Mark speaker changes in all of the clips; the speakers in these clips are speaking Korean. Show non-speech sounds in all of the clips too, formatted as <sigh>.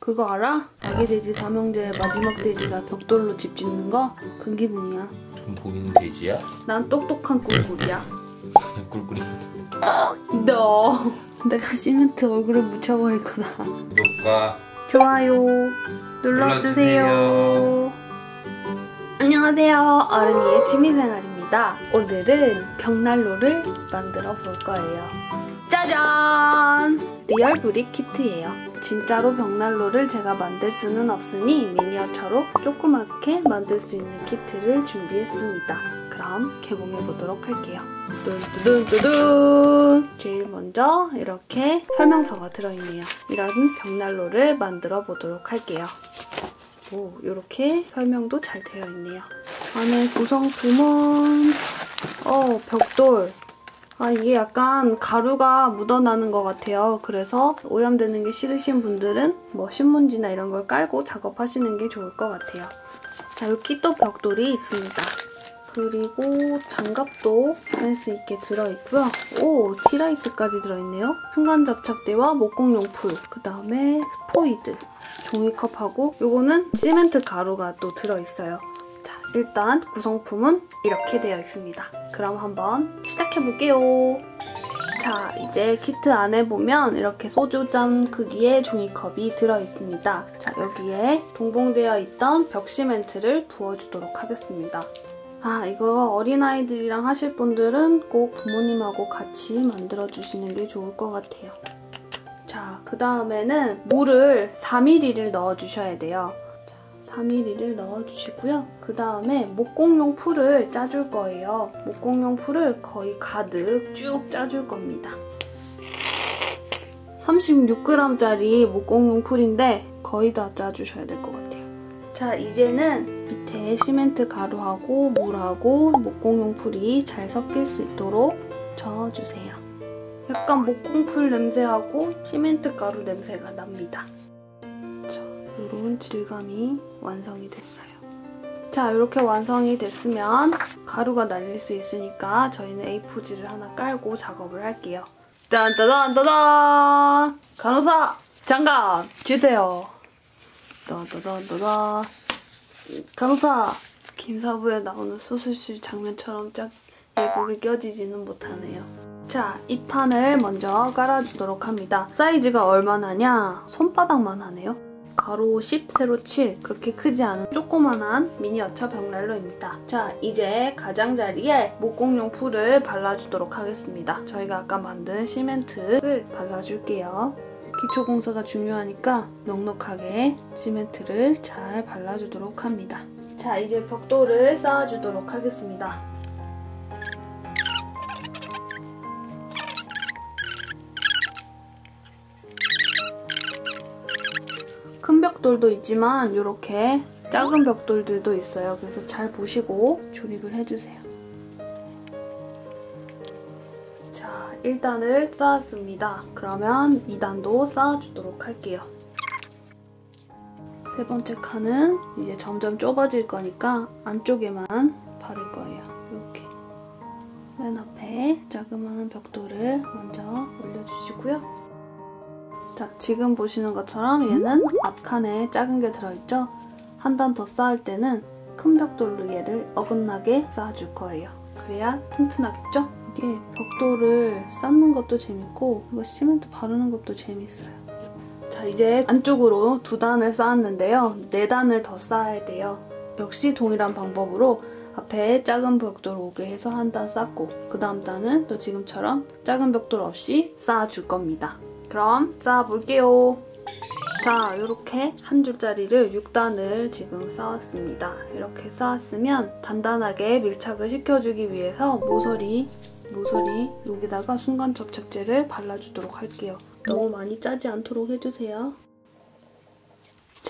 Speaker 1: 그거 알아? 아기 돼지 삼형제의 마지막 돼지가 벽돌로 집 짓는 거? 그 기분이야.
Speaker 2: 좀 보이는 돼지야?
Speaker 1: 난 똑똑한 꿀꿀이야. <laughs>
Speaker 2: 그냥 꿀꿀이.
Speaker 1: 너. 내가 시멘트 얼굴에 묻혀버릴 거다.
Speaker 2: 구독과
Speaker 1: 좋아요 눌러주세요.
Speaker 2: 눌러주세요.
Speaker 1: 안녕하세요. 어른이의 취미생활입니다. 오늘은 벽난로를 만들어 볼 거예요. 짜잔! real brick 키트예요. 진짜로 벽난로를 제가 만들 수는 없으니 미니어처로 조그맣게 만들 수 있는 키트를 준비했습니다. 그럼 개봉해 보도록 할게요. 뚜두두두둔! 제일 먼저 이렇게 설명서가 들어있네요. 이런 벽난로를 만들어 보도록 할게요. 오, 이렇게 설명도 잘 되어 있네요. 안에 구성품은 어, 벽돌. 아, 이게 약간 가루가 묻어나는 것 같아요. 그래서 오염되는 게 싫으신 분들은 뭐 신문지나 이런 걸 깔고 작업하시는 게 좋을 것 같아요. 자, 여기 또 벽돌이 있습니다. 그리고 장갑도 센스 있게 들어있고요. 오, tealight까지 들어있네요. 순간 접착제와 목공용 풀, 그 다음에 스포이드, 종이컵하고 요거는 시멘트 가루가 또 들어있어요. 자, 일단 구성품은 이렇게 되어 있습니다. 그럼 한번 시작해볼게요. 자, 이제 키트 안에 보면 이렇게 소주잔 크기의 종이컵이 들어있습니다. 자, 여기에 동봉되어 있던 벽 시멘트를 부어주도록 하겠습니다. 아, 이거 어린아이들이랑 하실 분들은 꼭 부모님하고 같이 만들어주시는 게 좋을 것 같아요. 자, 그 다음에는 물을 4ml를 넣어주셔야 돼요. 자, 4ml를 넣어주시고요. 그 다음에 목공용 풀을 짜줄 거예요. 목공용 풀을 거의 가득 쭉 짜줄 겁니다. 36g짜리 목공용 풀인데 거의 다 짜주셔야 될 것 같아요. 자, 이제는 밑에 시멘트 가루하고 물하고 목공용 풀이 잘 섞일 수 있도록 저어주세요. 약간 목공풀 냄새하고 시멘트 가루 냄새가 납니다. 자, 이런 질감이 완성이 됐어요. 자, 이렇게 완성이 됐으면 가루가 날릴 수 있으니까 저희는 A4지를 하나 깔고 작업을 할게요. 딴따단따단! 간호사 장갑 주세요. 따다다다다. 간호사 김사부에 나오는 수술실 장면처럼 짝 예쁘게 껴지지는 못하네요. 자, 이 판을 먼저 깔아주도록 합니다. 사이즈가 얼마나냐? 손바닥만 하네요. 가로 10, 세로 7 그렇게 크지 않은 조그만한 미니어처 벽난로입니다. 자, 이제 가장자리에 목공용 풀을 발라주도록 하겠습니다. 저희가 아까 만든 시멘트를 발라줄게요. 기초 공사가 중요하니까 넉넉하게 시멘트를 잘 발라주도록 합니다. 자, 이제 벽돌을 쌓아주도록 하겠습니다. 벽돌도 있지만 이렇게 작은 벽돌들도 있어요. 그래서 잘 보시고 조립을 해주세요. 자, 1단을 쌓았습니다. 그러면 2단도 쌓아주도록 할게요. 세 번째 칸은 이제 점점 좁아질 거니까 안쪽에만 바를 거예요. 이렇게. 맨 앞에 자그마한 벽돌을 먼저 올려주시고요. 자, 지금 보시는 것처럼 얘는 앞칸에 작은 게 들어있죠? 한 단 더 쌓을 때는 큰 벽돌로 얘를 어긋나게 쌓아줄 거예요. 그래야 튼튼하겠죠? 이게 벽돌을 쌓는 것도 재밌고 이거 시멘트 바르는 것도 재밌어요. 자, 이제 안쪽으로 두 단을 쌓았는데요. 네 단을 더 쌓아야 돼요. 역시 동일한 방법으로 앞에 작은 벽돌 오게 해서 한 단 쌓고 그 다음 단은 또 지금처럼 작은 벽돌 없이 쌓아줄 겁니다. 그럼 쌓아볼게요. 자, 이렇게 한 줄짜리를 6단을 지금 쌓았습니다. 이렇게 쌓았으면 단단하게 밀착을 시켜주기 위해서 모서리, 모서리 여기다가 순간 접착제를 발라주도록 할게요. 너무 많이 짜지 않도록 해주세요.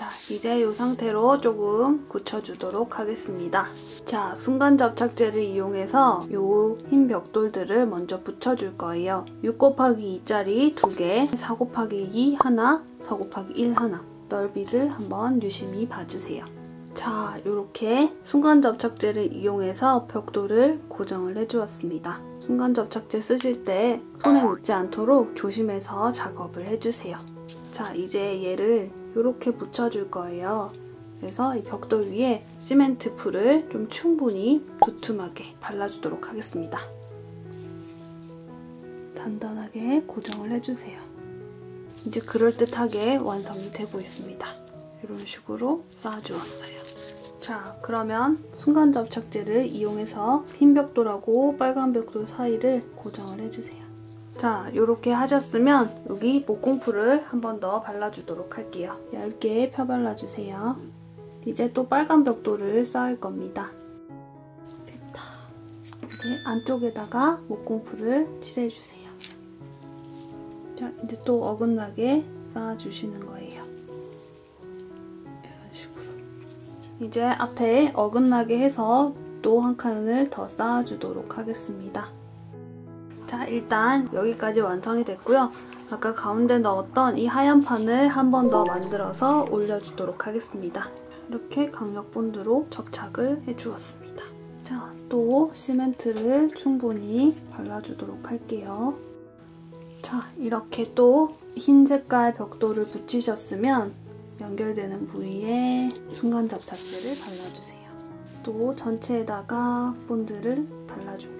Speaker 1: 자, 이제 이 상태로 조금 굳혀주도록 하겠습니다. 자, 순간 접착제를 이용해서 이흰 벽돌들을 먼저 붙여줄 거예요. 6 곱하기 2짜리 2개, 4 곱하기 2 하나, 4 곱하기 1 하나. 넓이를 한번 유심히 봐주세요. 자, 이렇게 순간 접착제를 이용해서 벽돌을 고정을 해주었습니다. 순간 접착제 쓰실 때 손에 묻지 않도록 조심해서 작업을 해주세요. 자, 이제 얘를 이렇게 붙여줄 거예요. 그래서 이 벽돌 위에 시멘트 풀을 좀 충분히 두툼하게 발라주도록 하겠습니다. 단단하게 고정을 해주세요. 이제 그럴듯하게 완성이 되고 있습니다. 이런 식으로 쌓아주었어요. 자, 그러면 순간 접착제를 이용해서 흰 벽돌하고 빨간 벽돌 사이를 고정을 해주세요. 자, 이렇게 하셨으면 여기 목공풀을 한 번 더 발라주도록 할게요. 얇게 펴발라주세요. 이제 또 빨간 벽돌을 쌓을 겁니다. 됐다. 이제 안쪽에다가 목공풀을 칠해주세요. 자, 이제 또 어긋나게 쌓아주시는 거예요. 이런 식으로. 이제 앞에 어긋나게 해서 또 한 칸을 더 쌓아주도록 하겠습니다. 자, 일단 여기까지 완성이 됐고요. 아까 가운데 넣었던 이 하얀 판을 한 번 더 만들어서 올려주도록 하겠습니다. 이렇게 강력 본드로 접착을 해주었습니다. 자, 또 시멘트를 충분히 발라주도록 할게요. 자, 이렇게 또 흰 색깔 벽돌을 붙이셨으면 연결되는 부위에 순간 접착제를 발라주세요. 또 전체에다가 본드를 발라줍니다.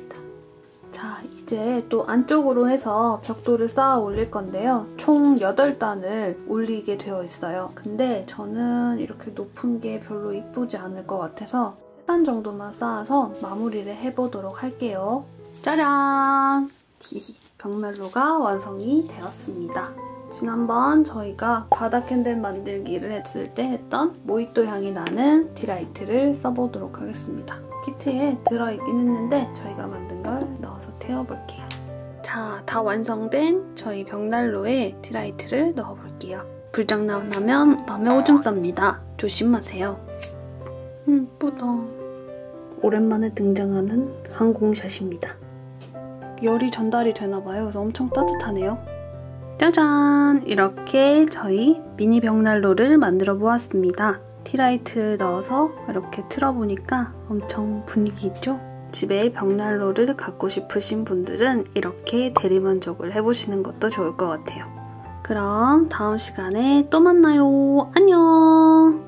Speaker 1: 자, 이제 또 안쪽으로 해서 벽돌을 쌓아 올릴 건데요. 총 8단을 올리게 되어 있어요. 근데 저는 이렇게 높은 게 별로 이쁘지 않을 것 같아서 3단 정도만 쌓아서 마무리를 해보도록 할게요. 짜잔! <laughs> 벽난로가 완성이 되었습니다. 지난번 저희가 바다 candle 만들기를 했을 때 했던 모히또 향이 나는 tealight를 써보도록 하겠습니다. 키트에 들어있긴 했는데 저희가 만든 걸 넣어서 태워볼게요. 자, 다 완성된 저희 벽난로에 tealight를 넣어볼게요. 불장난 나면 밤에 오줌 쌉니다. 조심하세요. 음, 예쁘다. 오랜만에 등장하는 항공샷입니다. 열이 전달이 되나봐요. 그래서 엄청 따뜻하네요. 짜잔! 이렇게 저희 미니 벽난로를 만들어 보았습니다. 티라이트를 넣어서 이렇게 틀어보니까 엄청 분위기 있죠? 집에 벽난로를 갖고 싶으신 분들은 이렇게 대리만족을 해보시는 것도 좋을 것 같아요. 그럼 다음 시간에 또 만나요. 안녕!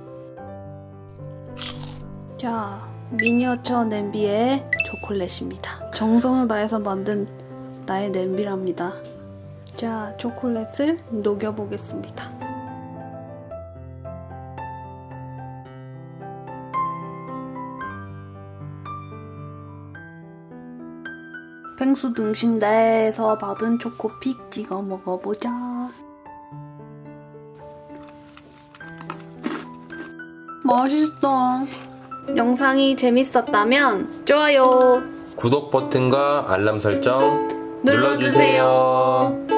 Speaker 1: 자, 미니어처 냄비의 초콜릿입니다. 정성을 다해서 만든 나의 냄비랍니다. 자, 초콜릿을 녹여보겠습니다. 펭수 등신대에서 받은 초코픽 찍어 먹어보자. 맛있어. 영상이 재밌었다면 좋아요
Speaker 2: 구독 버튼과 알람 설정
Speaker 1: 눌러주세요.